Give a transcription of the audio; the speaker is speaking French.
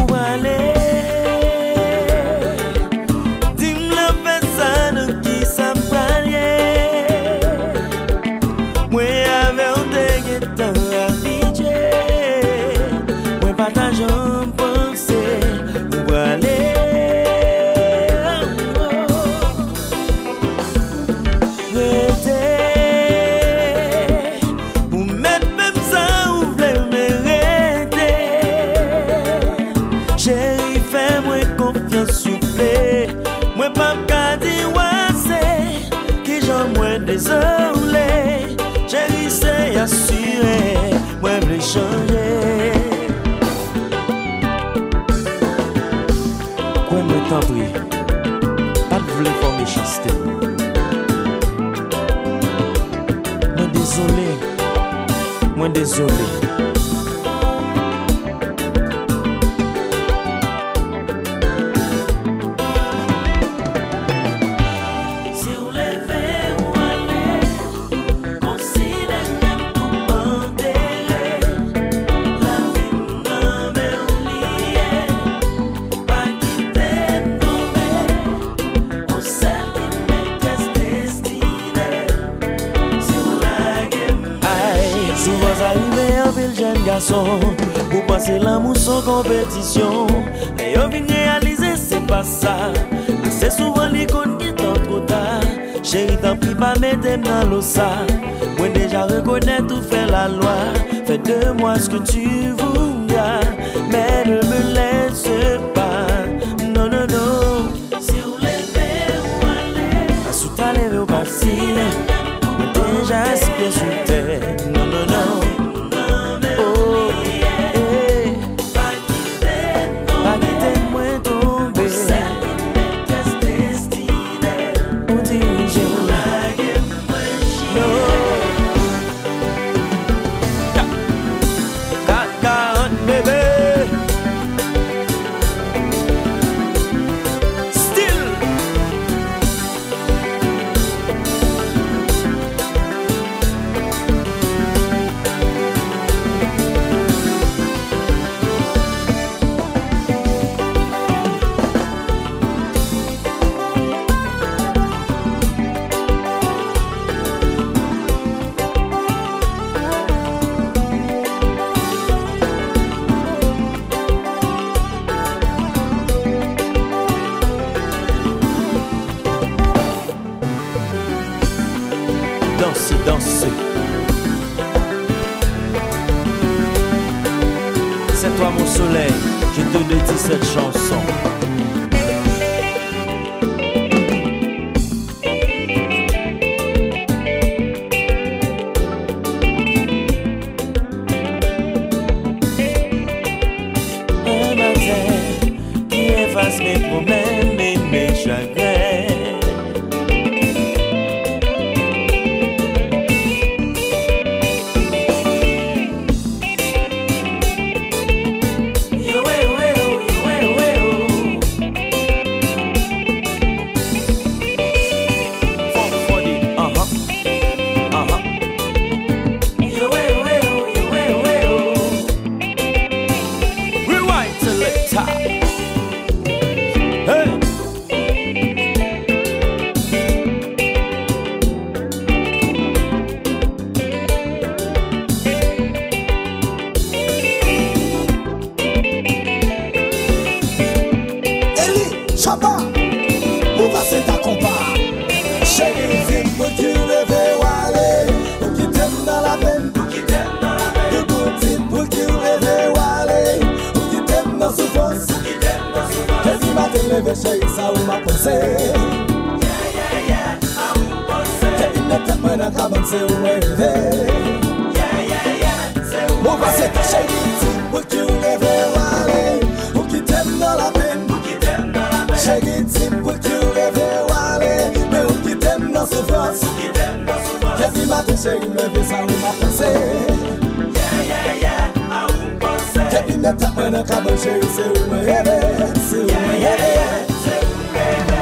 Ubale. an pri Pat vle fò me chaste Mwen dezolé Mwen dezolé Vous pensez l'amour sans compétition. Et on vient réaliser, c'est pas ça. C'est souvent les cônes qui t'ont trop tard. Chérie, t'en prie pas, mettez dans l'eau ça. Moi déjà reconnais tout fait la loi. Fais de moi ce que tu voudras. Mais ne me laisse pas. Non, non, non. Si vous levez ou allez, sous ta lèvre au facile. Déjà si bien sur Dansez, dansez. C'est toi mon soleil, je te dédie cette chanson. Un matin qui efface mes problèmes mapose Yeah, yeah, yeah, a ou pose Ke inetet mwen akaban se ou eve Yeah, yeah, yeah, se ou eve Mou va se ta cheri ti Ou ki ou neve wale. Ou ki tem do la pen Ou ki tem do la pen. Cheri ti ou ki ou neve wale. Me ou ki tem do soufrans Ou ki tem do soufrans Ke vi ma te cheri mleve sa ou mapose Yeah, yeah, yeah, a ou pose Ke inetet mwen akaban cheri se ou eve Se ou eve